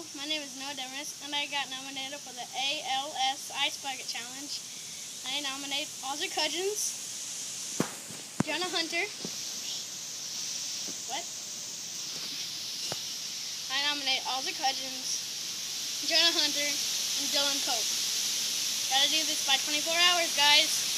My name is Noah Demers, and I got nominated for the ALS Ice Bucket Challenge. I nominate Ozzy Cudgeons, Jonah Hunter. What? I nominate Ozzy Cudgeons, Jonah Hunter, and Dylan Cope. Gotta do this by 24 hours, guys.